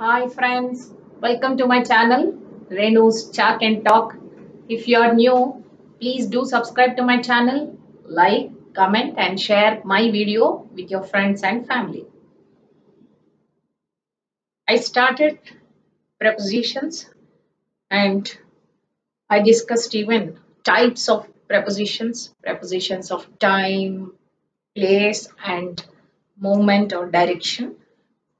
Hi friends, welcome to my channel Renu's Chalk and Talk. If you are new, please do subscribe to my channel, like, comment and share my video with your friends and family. I started prepositions and I discussed even types of prepositions, prepositions of time, place and movement or direction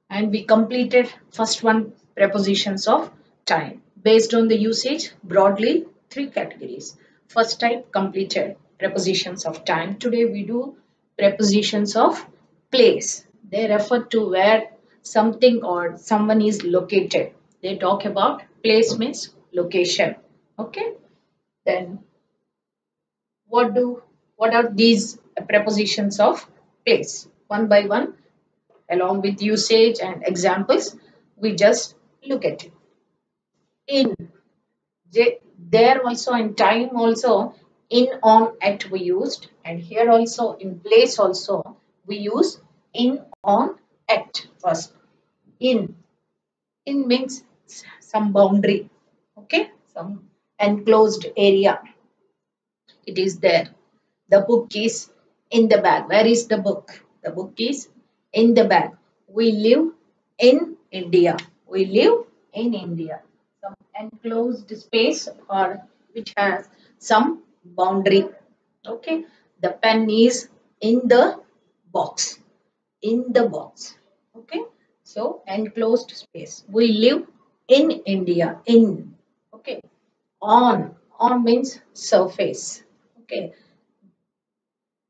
and we completed first one prepositions of time. Based on the usage broadly three categories. First type completed prepositions of time. Today we do prepositions of place. They refer to where something or someone is located. They talk about place means location. Okay? Then what do what are these prepositions of place? One by one along with usage and examples we just look at it. In there also in time also in on at we used and here also in place also we use in on at first. In in means some boundary okay? Some enclosed area. It is there. The book is in the bag. Where is the book? The book is in the bag. We live in India. We live in India. Some enclosed space or which has some boundary. Okay. The pen is in the box. In the box. Okay. So enclosed space. We live in India. In. Okay. On. On means surface. Okay.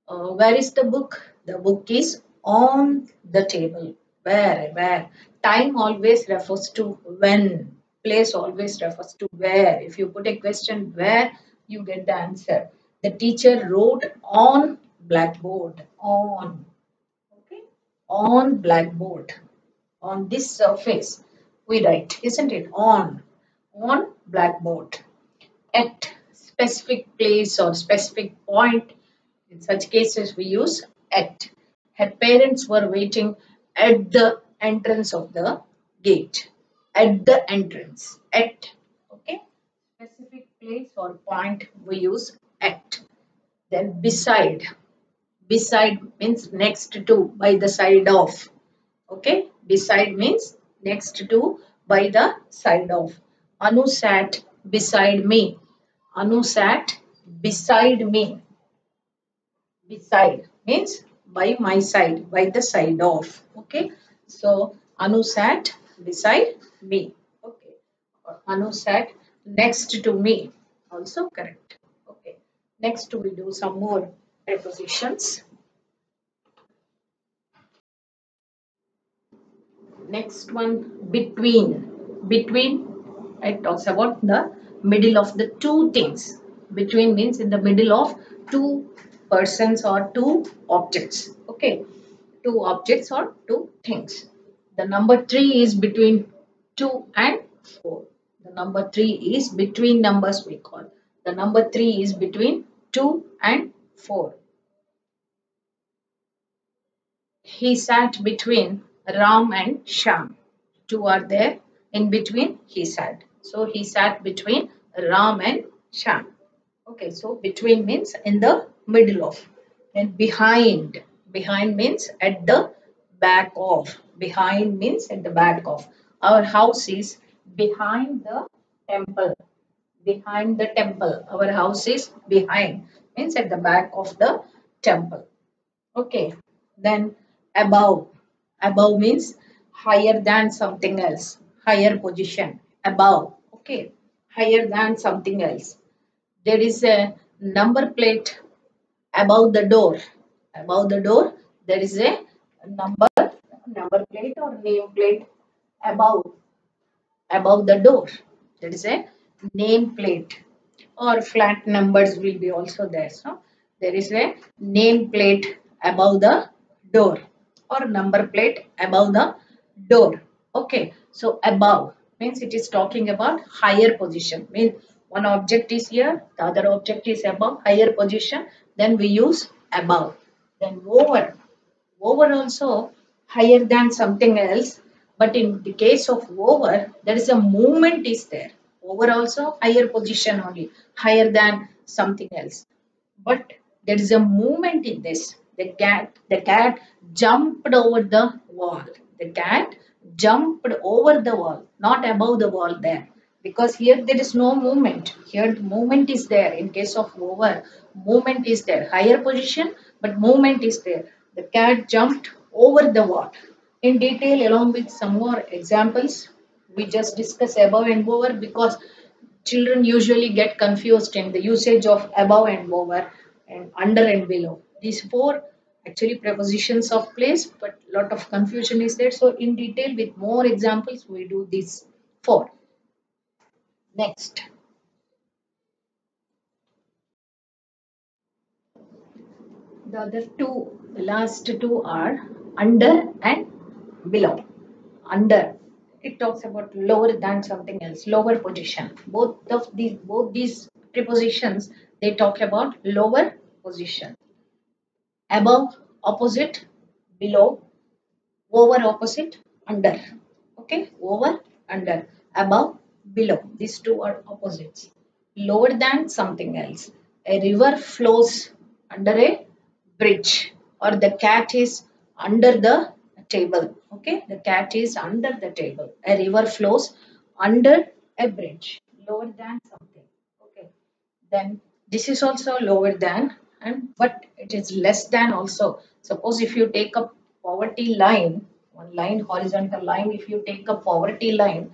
Uh, where is the book? The book is on the table. Where? Where? Time always refers to when. Place always refers to where. If you put a question where, you get the answer. The teacher wrote on blackboard. On. Okay? On blackboard. On this surface. We write, isn't it? On. On blackboard. At specific place or specific point. In such cases, we use at her parents were waiting at the entrance of the gate. At the entrance. At. Okay. Specific place or point we use at. Then beside. Beside means next to, by the side of. Okay. Beside means next to, by the side of. Anu sat beside me. Anu sat beside me. Beside means by my side, by the side of. Okay. So Anu sat beside me. Okay. Or Anu sat next to me. Also correct. Okay. Next we do some more prepositions. Next one between. Between it talks about the middle of the two things. Between means in the middle of two persons or two objects. Okay, two objects or two things. The number 3 is between 2 and 4. The number 3 is between numbers we call. The number 3 is between 2 and 4. He sat between Ram and Sham. Two are there. In between he sat. So he sat between Ram and Sham. Okay, so between means in the middle of. And behind behind means at the back of. Behind means at the back of. Our house is behind the temple. Behind the temple. Our house is behind means at the back of the temple. Okay. Then above. Above means higher than something else. Higher position. Above. Okay. Higher than something else. There is a number plate above the door. Above the door there is a number number plate or name plate above. Above the door there is a name plate. Or flat numbers will be also there so there is a name plate above the door or number plate above the door. Okay so above means it is talking about higher position. Means one object is here the other object is above higher position then we use above. Then over. Over also higher than something else. but in the case of over there is a movement is there over also higher position only higher than something else but there is a movement in this the cat the cat jumped over the wall the cat jumped over the wall not above the wall there because here there is no movement. Here the movement is there. In case of over movement is there. Higher position but movement is there. The cat jumped over the wall in detail along with some more examples we just discuss above and over because children usually get confused in the usage of above and over and under and below. These four actually prepositions of place but lot of confusion is there. So in detail with more examples we do these four next. The other two the last two are under and below. Under. It talks about lower than something else lower position. Both of these both these prepositions they talk about lower position. Above opposite below over opposite under. Okay? Over under. Above below. These two are opposites. Lower than something else. A river flows under a bridge or the cat is under the table. Okay? The cat is under the table. A river flows under a bridge. Lower than something. Okay? Then this is also lower than and but it is less than also. Suppose if you take a poverty line one line horizontal line if you take a poverty line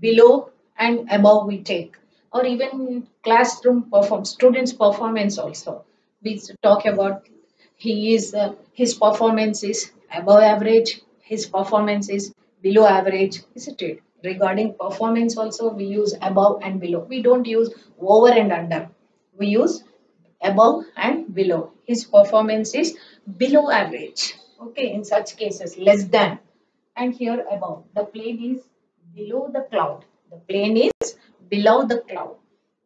below and above we take. Or even classroom perform students performance also. We talk about he is uh, his performance is above average his performance is below average isn't it? Regarding performance also we use above and below. We don't use over and under. We use above and below. His performance is below average. Okay in such cases less than. And here above. The plane is below the cloud the plane is below the cloud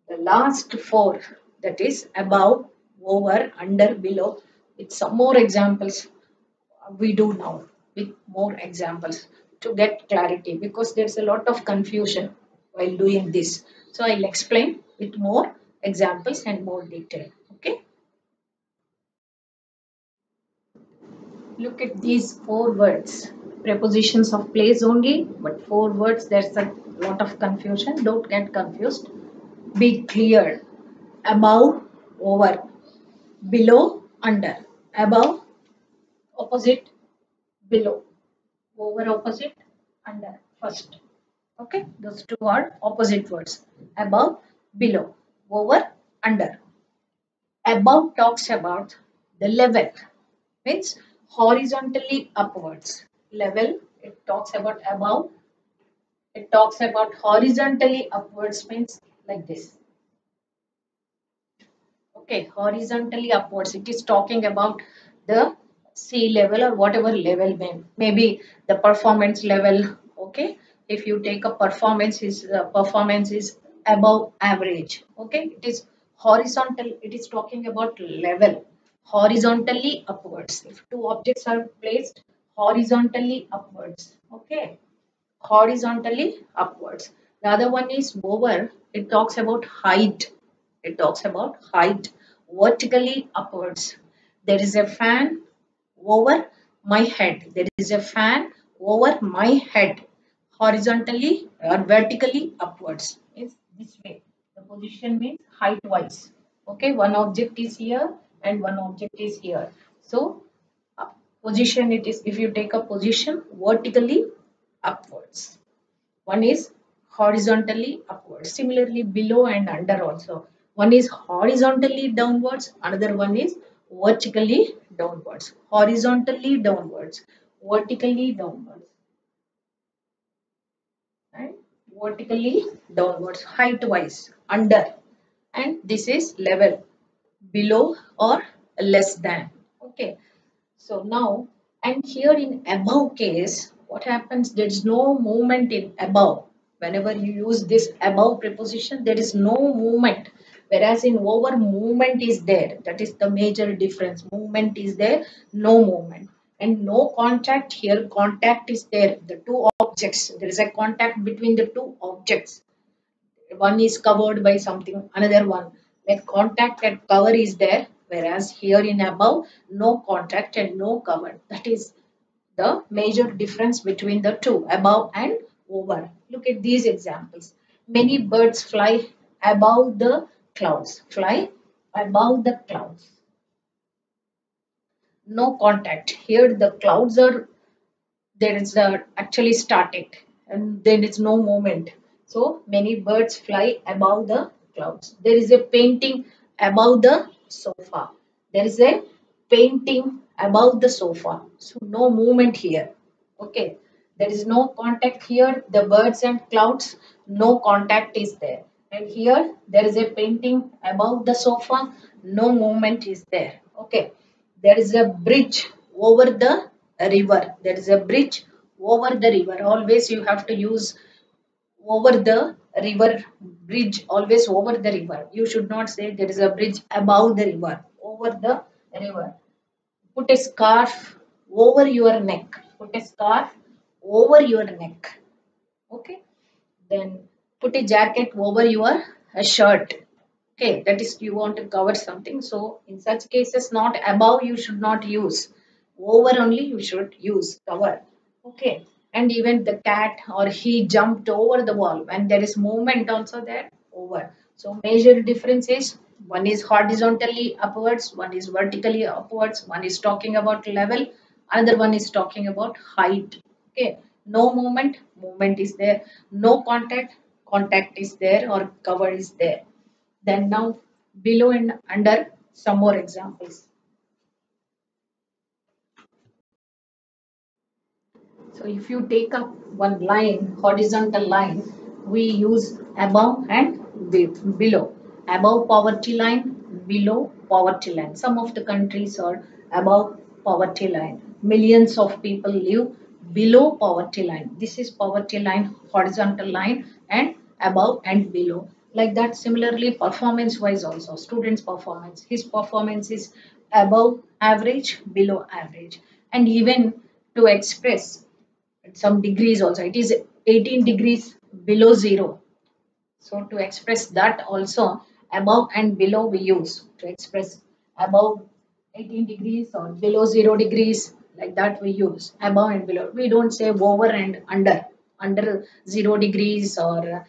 the last four that is above over under below with some more examples we do now with more examples to get clarity because there's a lot of confusion while doing this. So I'll explain with more examples and more detail. Okay. Look at these four words. Prepositions of place only, but four words, there's a lot of confusion. Don't get confused. Be clear. Above, over. Below, under above opposite below over opposite under first okay those two are opposite words above below over under above talks about the level means horizontally upwards level it talks about above. It talks about horizontally upwards means like this. Okay horizontally upwards. It is talking about the sea level or whatever level may maybe the performance level. Okay if you take a performance is uh, performance is above average. Okay it is horizontal it is talking about level. Horizontally upwards. If two objects are placed horizontally upwards okay horizontally upwards the other one is over it talks about height it talks about height vertically upwards. There is a fan over my head. There is a fan over my head horizontally or vertically upwards. Is this way. The position means height wise. Okay, one object is here and one object is here. So, position it is if you take a position vertically upwards. One is horizontally upwards. Similarly, below and under also one is horizontally downwards, another one is vertically downwards. Horizontally downwards, vertically downwards. And vertically downwards, height wise, under. And this is level, below or less than. Okay. So now, and here in above case, what happens? There is no movement in above. Whenever you use this above preposition, there is no movement whereas in over movement is there that is the major difference movement is there no movement and no contact here contact is there the two objects. There is a contact between the two objects. One is covered by something, another one. When contact and cover is there, whereas here in above, no contact and no cover. That is the major difference between the two, above and over. Look at these examples. Many birds fly above the clouds. Fly above the clouds. No contact. Here the clouds are there is a actually static and there is no movement. So many birds fly above the clouds. There is a painting above the sofa. There is a painting above the sofa. So no movement here. Okay. There is no contact here. The birds and clouds, no contact is there. And here there is a painting above the sofa. No movement is there. Okay. There is a bridge over the river. There is a bridge over the river. Always you have to use over the river bridge always over the river. You should not say there is a bridge above the river over the river. Put a scarf over your neck. Put a scarf over your neck. Okay? Then put a jacket over your shirt. Okay? That is you want to cover something. So in such cases not above you should not use. Over only you should use cover. Okay and even the cat or he jumped over the wall. And there is movement also there over. So major difference is one is horizontally upwards one is vertically upwards one is talking about level another one is talking about height. Okay? No movement movement is there. No contact contact is there or cover is there. Then now below and under some more examples So if you take up one line, horizontal line, we use above and below. Above poverty line, below poverty line. Some of the countries are above poverty line. Millions of people live below poverty line. This is poverty line, horizontal line and above and below. Like that similarly performance wise also students performance. His performance is above average, below average. And even to express some degrees also. It is 18 degrees below zero. So to express that also above and below we use to express above 18 degrees or below 0 degrees like that we use above and below. We don't say over and under. Under 0 degrees or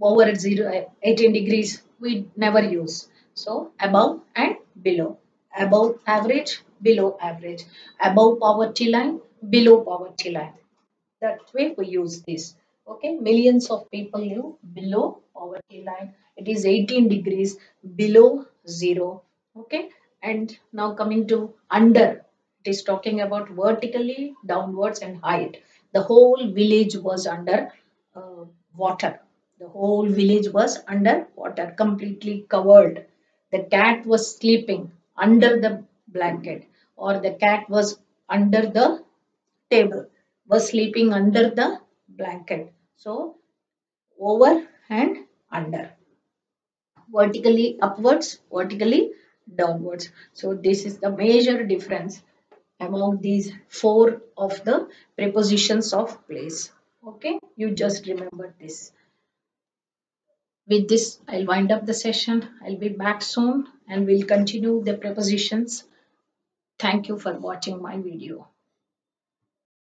over 0, 18 degrees we never use. So above and below. Above average, below average. Above poverty line, below poverty line that way we use this. Okay? Millions of people live below poverty line. It is 18 degrees below zero. Okay? And now coming to under. It is talking about vertically downwards and height. The whole village was under uh, water. The whole village was under water completely covered. The cat was sleeping under the blanket or the cat was under the table was sleeping under the blanket. So, over and under. Vertically upwards, vertically downwards. So, this is the major difference among these four of the prepositions of place. Okay, you just remember this. With this, I'll wind up the session. I'll be back soon and we'll continue the prepositions. Thank you for watching my video.